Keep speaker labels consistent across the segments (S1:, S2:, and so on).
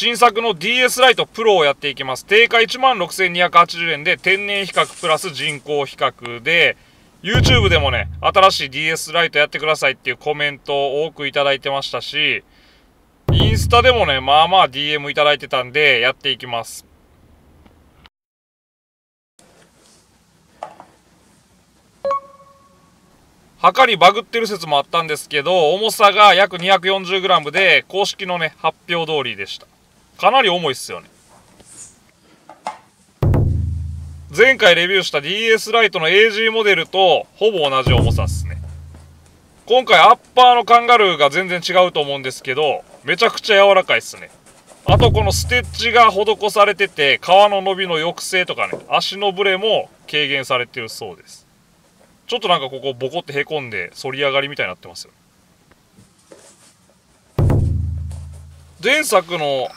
S1: 新作の DS ライトプロをやっていきます。定価16,280円で天然比較プラス人工比較で、YouTube でもね、新しい DS ライトやってくださいっていうコメントを多くいただいてましたし、インスタでもね、まあまあ DM いただいてたんで、やっていきます。測りバグってる説もあったんですけど、重さが約 240g で、公式のね、発表通りでした。かなり重いっすよね。前回レビューした DS ライトの AG モデルとほぼ同じ重さっすね。今回アッパーのカンガルーが全然違うと思うんですけど、めちゃくちゃ柔らかいっすね。あとこのステッチが施されてて、皮の伸びの抑制とかね、足のブレも軽減されてるそうです。ちょっとなんかここボコってへこんで反り上がりみたいになってますよ前作の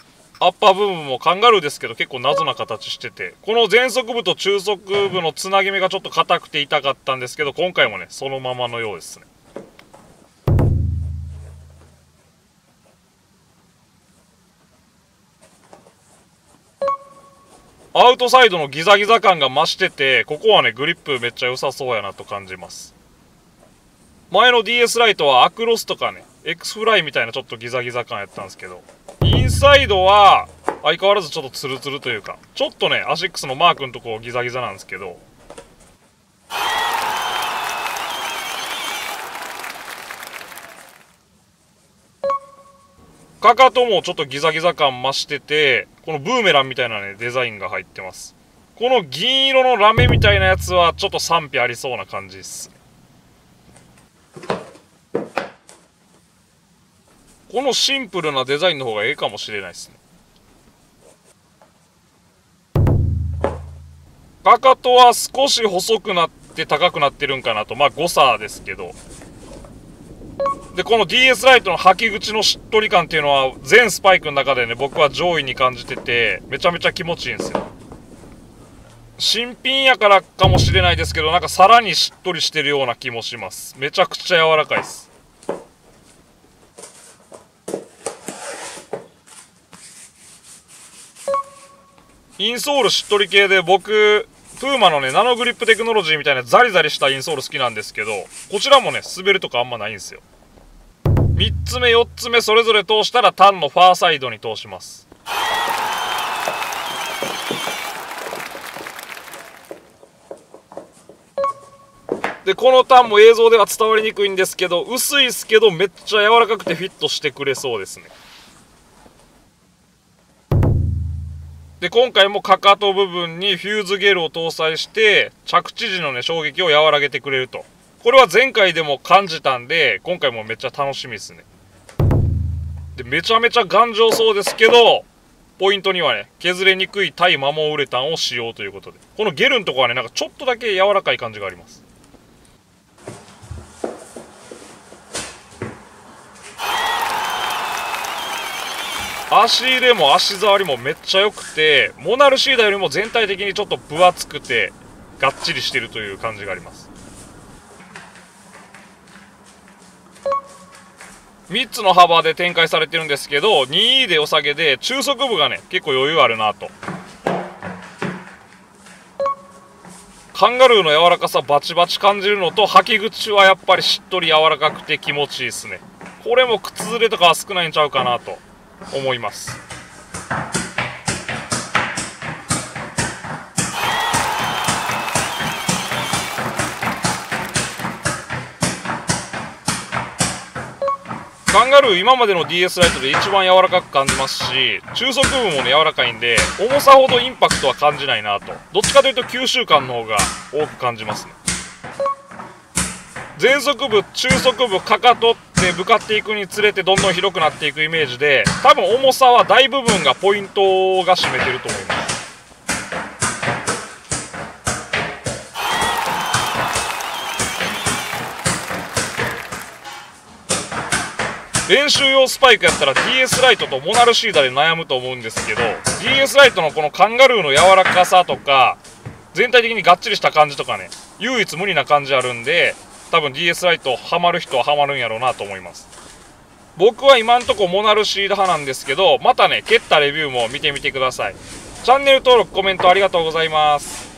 S1: アッパー部分もカンガルーですけど結構謎な形しててこの前足部と中足部のつなぎ目がちょっと硬くて痛かったんですけど今回もねそのままのようですねアウトサイドのギザギザ感が増してて、ここはね、グリップめっちゃ良さそうやなと感じます。前の DS ライトはアクロスとかね、X フライみたいなちょっとギザギザ感やったんですけど、インサイドは相変わらずちょっとツルツルというか、ちょっとね、アシックスのマークのとこギザギザなんですけど、かかともちょっとギザギザ感増してて、このブーメランみたいなね、デザインが入ってます。この銀色のラメみたいなやつはちょっと賛否ありそうな感じです。このシンプルなデザインの方がええかもしれないですね。かかとは少し細くなって高くなってるんかなと。まあ誤差ですけど。で、この DS ライトの履き口のしっとり感っていうのは、全スパイクの中でね、僕は上位に感じてて、めちゃめちゃ気持ちいいんですよ。新品やからかもしれないですけど、なんかさらにしっとりしてるような気もします。めちゃくちゃ柔らかいです。インソールしっとり系で僕、プーマのね、ナノグリップテクノロジーみたいなザリザリしたインソール好きなんですけど、こちらもね、滑るとかあんまないんですよ。3つ目4つ目それぞれ通したらタンのファーサイドに通しますでこのタンも映像では伝わりにくいんですけど薄いですけどめっちゃ柔らかくてフィットしてくれそうですねで今回もかかと部分にフューズゲルを搭載して着地時のね衝撃を和らげてくれるとこれは前回でも感じたんで、今回もめっちゃ楽しみですね。で、めちゃめちゃ頑丈そうですけど、ポイントにはね、削れにくい対摩耗ウレタンを使用ということで。このゲルのとこはね、なんかちょっとだけ柔らかい感じがあります。足入れも足触りもめっちゃ良くて、モナルシーダよりも全体的にちょっと分厚くて、がっちりしてるという感じがあります。3つの幅で展開されてるんですけど 2E でお下げで中足部がね結構余裕あるなと。カンガルーの柔らかさバチバチ感じるのと履き口はやっぱりしっとり柔らかくて気持ちいいですね。これも靴ずれとかは少ないんちゃうかなと。思います。カンガルー今までの DS ライトで一番柔らかく感じますし中足部もね柔らかいんで重さほどインパクトは感じないなと。どっちかというと吸収感の方が多く感じますね。前足部中足部かかとって向かっていくにつれてどんどん広くなっていくイメージで多分重さは大部分がポイントが占めてると思います。練習用スパイクやったら DS ライトとモナルシーダで悩むと思うんですけど DS ライトのこのカンガルーの柔らかさとか全体的にがっちりした感じとかね唯一無二な感じあるんで多分 DS ライトハマる人はハマるんやろうなと思います。僕は今んとこモナルシード派なんですけどまたね蹴ったレビューも見てみてください。チャンネル登録コメントありがとうございます。